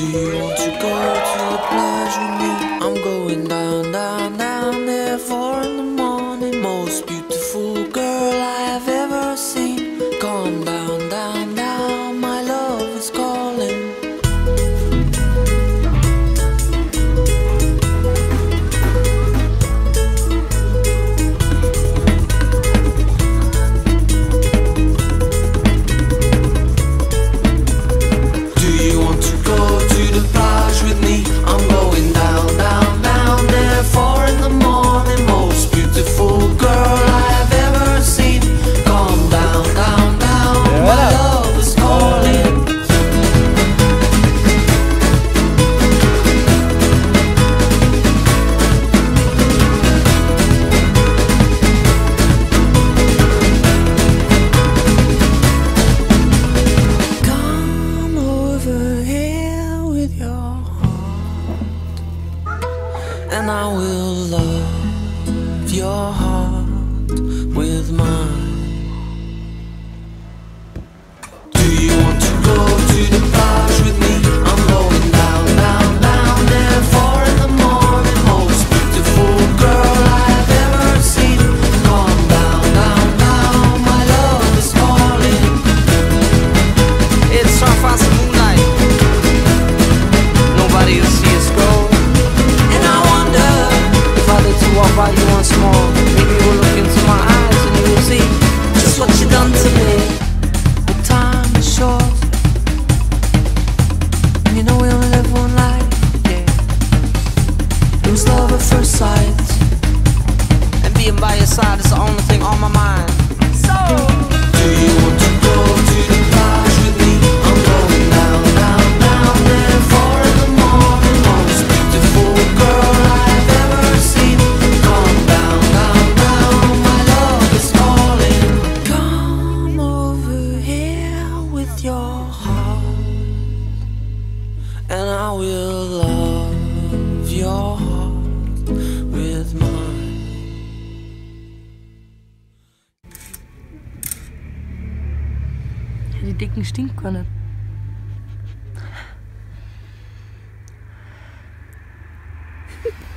Do you want to go to the plage with me? and I will love your heart. You know we only live one life. It was love at first sight. And being by your side is the only thing on my mind. So Die Dicken Stinkkörner. gar nicht.